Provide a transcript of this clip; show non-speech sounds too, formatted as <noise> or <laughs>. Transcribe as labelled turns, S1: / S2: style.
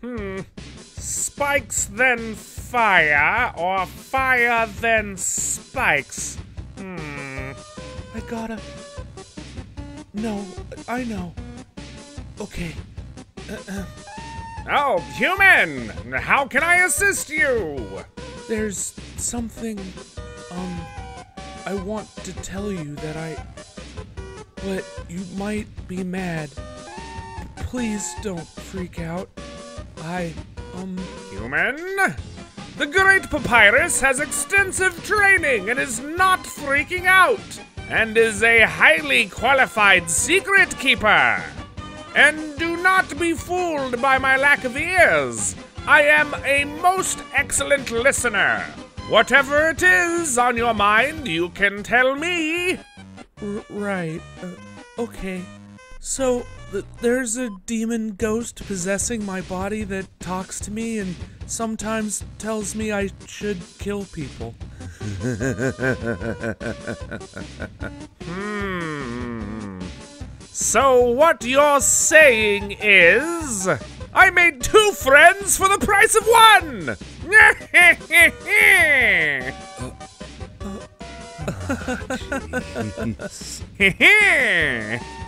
S1: Hmm. Spikes then fire, or fire then spikes. Hmm.
S2: I gotta. No, I know. Okay.
S1: Oh, human! How can I assist you?
S2: There's something, um, I want to tell you that I. But you might be mad. Please don't freak out. I, um,
S1: Human? The Great Papyrus has extensive training and is not freaking out, and is a highly qualified secret keeper. And do not be fooled by my lack of ears. I am a most excellent listener. Whatever it is on your mind, you can tell me.
S2: r- right. Uh, okay. So, th- there's a demon ghost possessing my body that talks to me and sometimes tells me I should kill people.
S1: Hmm. So what you're saying is, I made two friends for the price of one. <laughs> <laughs> <laughs>